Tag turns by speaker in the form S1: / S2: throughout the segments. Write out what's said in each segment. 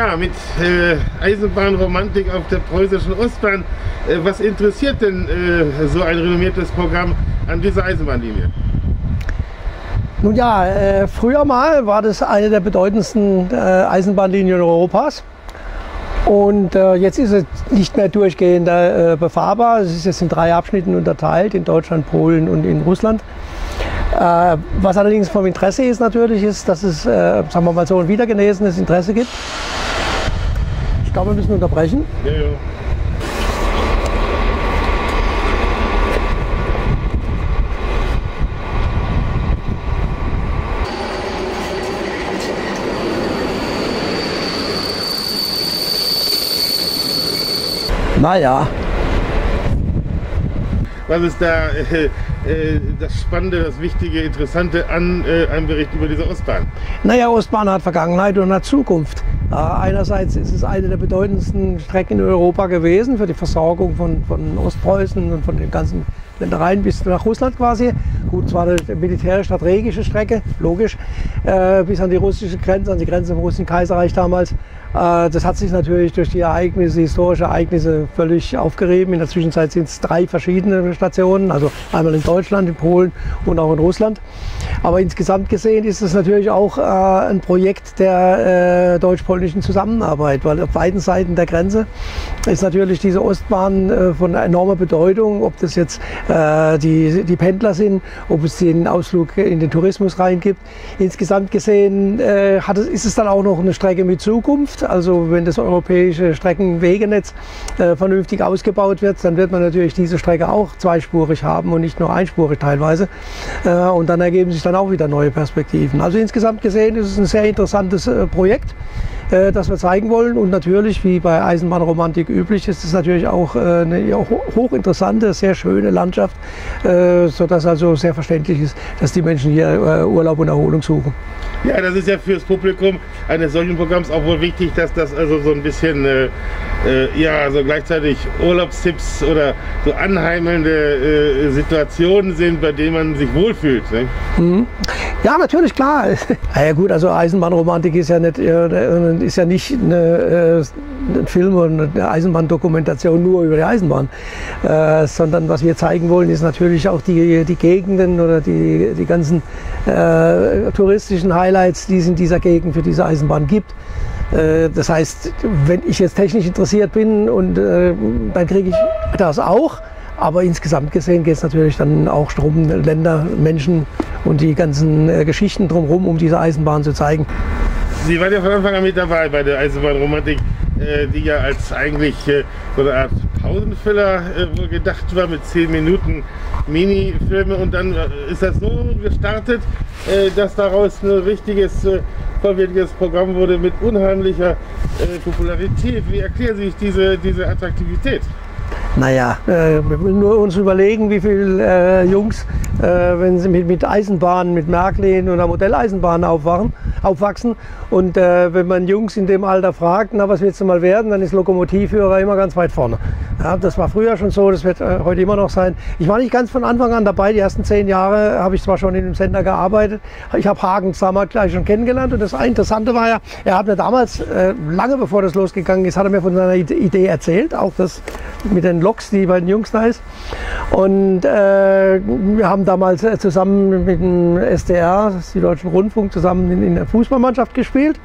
S1: Ja, mit äh, Eisenbahnromantik auf der preußischen Ostbahn. Äh, was interessiert denn äh, so ein renommiertes Programm an dieser Eisenbahnlinie?
S2: Nun ja, äh, früher mal war das eine der bedeutendsten äh, Eisenbahnlinien Europas. Und äh, jetzt ist es nicht mehr durchgehend befahrbar. Es ist jetzt in drei Abschnitten unterteilt, in Deutschland, Polen und in Russland. Äh, was allerdings vom Interesse ist natürlich, ist, dass es, äh, sagen wir mal so, ein wiedergenesenes Interesse gibt. Ich glaube, wir müssen unterbrechen.
S1: Ja, ja.
S2: Naja,
S1: Was ist da äh, das Spannende, das Wichtige, Interessante an äh, einem Bericht über diese Ostbahn?
S2: Naja, Ostbahn hat Vergangenheit und hat Zukunft. Äh, einerseits ist es eine der bedeutendsten Strecken in Europa gewesen für die Versorgung von, von Ostpreußen und von den ganzen Ländereien bis nach Russland quasi. Gut, es war eine militärisch-strategische Strecke, logisch, äh, bis an die russische Grenze, an die Grenze vom russischen Kaiserreich damals. Äh, das hat sich natürlich durch die Ereignisse, historische Ereignisse völlig aufgerieben. In der Zwischenzeit sind es drei verschiedene Stationen, also einmal in Deutschland, in Polen und auch in Russland. Aber insgesamt gesehen ist es natürlich auch äh, ein Projekt der äh, deutsch-polnischen Zusammenarbeit, weil auf beiden Seiten der Grenze ist natürlich diese Ostbahn äh, von enormer Bedeutung, ob das jetzt äh, die, die Pendler sind, ob es den Ausflug in den Tourismus rein gibt. Insgesamt gesehen äh, hat es, ist es dann auch noch eine Strecke mit Zukunft. Also wenn das europäische Streckenwegenetz äh, vernünftig ausgebaut wird, dann wird man natürlich diese Strecke auch zweispurig haben und nicht nur einspurig teilweise. Äh, und dann ergeben sich dann auch wieder neue Perspektiven. Also insgesamt gesehen ist es ein sehr interessantes äh, Projekt das wir zeigen wollen. Und natürlich, wie bei Eisenbahnromantik üblich, ist es natürlich auch eine hochinteressante, sehr schöne Landschaft, äh, sodass also sehr verständlich ist, dass die Menschen hier äh, Urlaub und Erholung suchen.
S1: Ja, das ist ja fürs Publikum eines solchen Programms auch wohl wichtig, dass das also so ein bisschen, äh, äh, ja, so gleichzeitig Urlaubstipps oder so anheimelnde äh, Situationen sind, bei denen man sich wohlfühlt. Ne?
S2: Ja, natürlich, klar. Ja, ja, gut, also Eisenbahnromantik ist ja nicht, ist ja nicht eine, äh, ein Film oder eine Eisenbahndokumentation nur über die Eisenbahn, äh, sondern was wir zeigen wollen, ist natürlich auch die, die Gegenden oder die, die ganzen äh, touristischen Highlights, die es in dieser Gegend für diese Eisenbahn gibt. Äh, Das heißt, wenn ich jetzt technisch interessiert bin, und, äh, dann kriege ich das auch. Aber insgesamt gesehen geht es natürlich dann auch darum, Länder, Menschen und die ganzen äh, Geschichten drumherum, um diese Eisenbahn zu zeigen.
S1: Sie waren ja von Anfang an mit dabei bei der Eisenbahnromantik, die ja als eigentlich äh, so eine Art Pausenfüller äh, gedacht war mit 10 Minuten Minifilme und dann äh, ist das so gestartet, äh, dass daraus ein richtiges, äh, vollwertiges Programm wurde mit unheimlicher äh, Popularität. Wie erklären Sie sich diese, diese Attraktivität?
S2: Naja, äh, nur uns überlegen, wie viele äh, Jungs, äh, wenn sie mit, mit Eisenbahnen, mit Märklin oder Modelleisenbahnen aufwachsen. Und äh, wenn man Jungs in dem Alter fragt, na, was willst du mal werden, dann ist Lokomotivführer immer ganz weit vorne. Ja, das war früher schon so, das wird äh, heute immer noch sein. Ich war nicht ganz von Anfang an dabei. Die ersten zehn Jahre habe ich zwar schon in dem Sender gearbeitet. Ich habe Hagen damals gleich schon kennengelernt. Und das Interessante war ja, er hat mir damals, äh, lange bevor das losgegangen ist, hat er mir von seiner Ide- Idee erzählt. Auch das mit den Loks, die bei den Jungs da ist. Und äh, wir haben damals äh, zusammen mit dem SDR, das ist die Deutschen Rundfunk, zusammen in, in der Fußballmannschaft gespielt.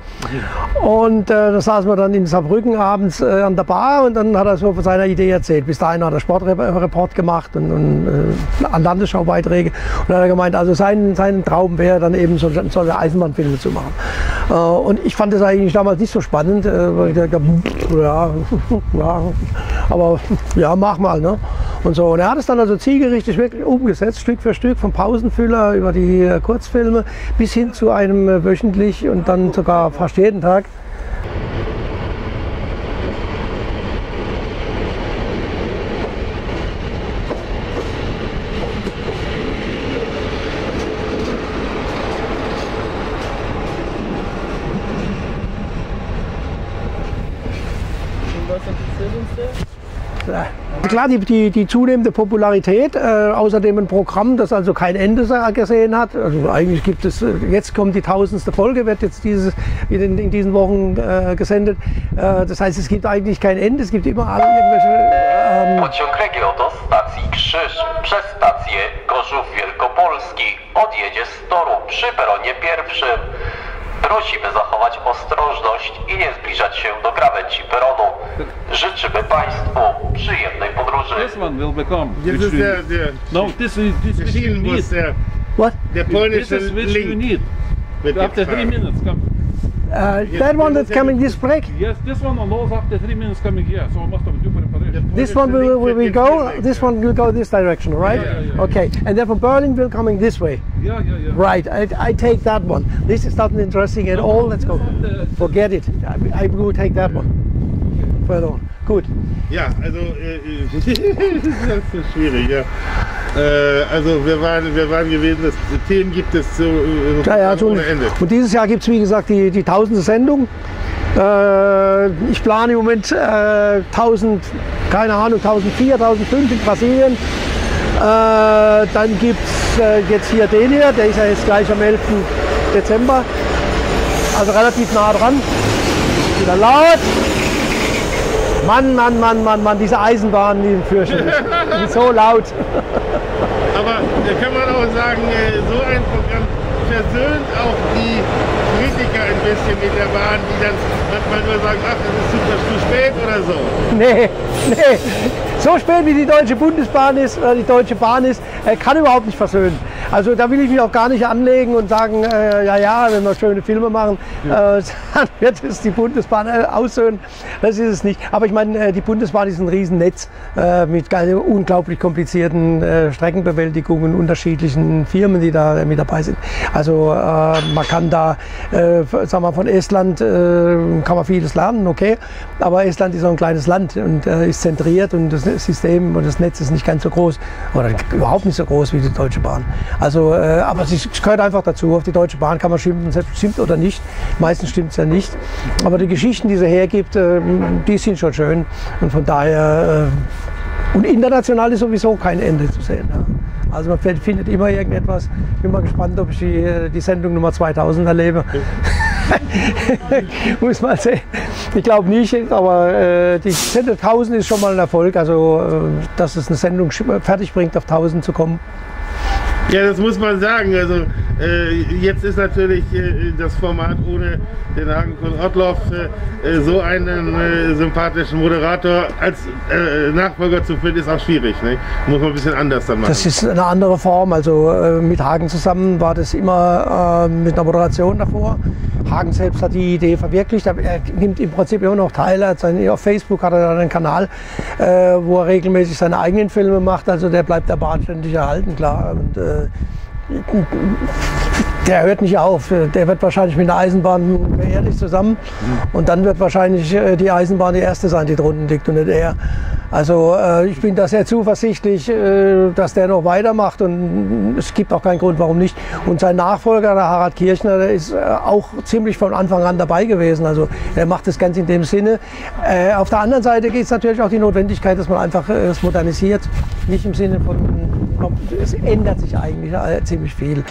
S2: Und äh, da saßen wir dann in Saarbrücken abends äh, an der Bar und dann hat er so von seiner Idee erzählt. Bis dahin hat er Sportreport gemacht und, und äh, an Landesschaubeiträge. Und dann hat er gemeint, also sein, sein Traum wäre dann eben so, solche Eisenbahnfilme zu machen. Äh, und ich fand das eigentlich damals nicht so spannend, weil ich dachte, ja, ja, aber ja, mach mal. Ne? Und so. Und er hat es dann also zielgerichtet wirklich umgesetzt, Stück für Stück, vom Pausenfüller über die äh, Kurzfilme bis hin zu einem äh, wöchentlich und dann sogar fast jeden Tag. Klar, die, die, die zunehmende Popularität, äh, außerdem ein Programm, das also kein Ende gesehen hat. Also eigentlich gibt es, äh, jetzt kommt die tausendste Folge, wird jetzt dieses, in, in diesen Wochen äh, gesendet. Äh, das heißt, es gibt eigentlich kein Ende, es gibt immer alle irgendwelche... Ähm
S3: Pociąg Regio do stacji Krzyż przez stację Gorzów Wielkopolski odjedzie z toru przy peronie pierwszym. Prosimy zachować ostrożność i nie zbliżać się do krawędzi peronu. Życzymy Państwu przyjemnej podróży.
S4: This one will become.
S1: Ist
S4: we-
S1: der, der,
S4: no, this is this which you
S1: Schienenbus,
S4: need.
S1: der,
S2: What?
S1: der
S4: This
S1: polnische
S4: is which you need. After three minutes, come.
S2: Uh, that one that's coming this break?
S4: Yes, this one those after three minutes coming here. So I must have due preparation.
S2: This one will, will, will go, this one will go this direction, right?
S4: Yeah, yeah, yeah.
S2: Okay, and then from Berlin will coming this way.
S4: Yeah, yeah, yeah.
S2: Right, I, I take that one. This is not interesting at all. Let's go. Forget it. I, I will take that one. Further on. Gut.
S1: Ja, also äh, äh, das ist schwierig, ja. Äh, also wir waren, wir waren gewesen, das Themen gibt es so äh,
S2: Ja, ja, so
S1: ohne Ende.
S2: Und dieses Jahr gibt es, wie gesagt, die, die tausende Sendung. Äh, ich plane im Moment äh, 1000, keine Ahnung, 1004, 1005 in Brasilien. Dann gibt es jetzt hier den hier, der ist ja jetzt gleich am 11. Dezember. Also relativ nah dran. Wieder laut. Mann, Mann, Mann, Mann, Mann, diese Eisenbahnen, die sind fürchterlich. Die sind so laut.
S1: Aber da kann man auch sagen, äh, so ein Programm versöhnt auch die Kritiker ein bisschen mit der Bahn, die dann manchmal nur sagen, ach, das ist super zu spät oder so.
S2: Nee, nee. So spät wie die Deutsche Bundesbahn ist oder die Deutsche Bahn ist, äh, kann überhaupt nicht versöhnen. Also da will ich mich auch gar nicht anlegen und sagen, äh, ja, ja, wenn wir schöne Filme machen, äh, dann wird es die Bundesbahn äh, aussöhnen. Das ist es nicht. Aber ich meine, äh, die Bundesbahn ist ein Riesennetz äh, mit unglaublich komplizierten äh, Streckenbewältigungen, unterschiedlichen Firmen, die da mit dabei sind. Also man kann da, sagen wir, von Estland kann man vieles lernen, okay. Aber Estland ist auch ein kleines Land und ist zentriert und das System und das Netz ist nicht ganz so groß oder überhaupt nicht so groß wie die Deutsche Bahn. Also, äh, aber es gehört einfach dazu. Auf die Deutsche Bahn kann man schimpfen, selbst stimmt oder nicht. Meistens stimmt es ja nicht. Aber die Geschichten, die sie hergibt, äh, die sind schon schön und von daher äh, und international ist sowieso kein Ende zu sehen. Ja. Also man findet- immer irgendetwas. Bin mal gespannt, ob ich die, äh, die Sendung Nummer 2000 erlebe. Muss mal sehen. Ich glaube nicht, aber äh, die Sendung 1000 ist schon mal ein Erfolg. Also, äh, dass es eine Sendung fertig bringt, auf 1000 zu kommen.
S1: Ja, das muss man sagen. Also äh, jetzt ist natürlich äh, das Format ohne den Hagen von Ottloff äh, äh, so einen äh, sympathischen Moderator als äh, Nachfolger zu finden, ist auch schwierig. Ne? Muss man ein bisschen anders dann machen.
S2: Das ist eine andere Form. Also mit Hagen zusammen war das immer mit einer Moderation davor. Hagen selbst hat die Idee verwirklicht. Er nimmt im Prinzip immer noch teil. Er hat seine, auf Facebook hat er dann einen Kanal, wo er regelmäßig seine eigenen Filme macht. Also der bleibt der Bahn ständig erhalten, klar. Und, der hört nicht auf. Der wird wahrscheinlich mit der Eisenbahn beerdigt zusammen. Und dann wird wahrscheinlich äh, die Eisenbahn die erste sein, die drunten liegt und nicht er. Also äh, ich bin da sehr zuversichtlich, äh, dass der noch weitermacht und es gibt auch keinen Grund, warum nicht. Und sein Nachfolger, der Harald Kirchner, der ist äh, auch ziemlich von Anfang an dabei gewesen. Also er macht das ganz in dem Sinne. Äh, auf der anderen Seite geht es natürlich auch die Notwendigkeit, dass man einfach äh, es modernisiert. Nicht im Sinne von, es ändert sich eigentlich ziemlich viel.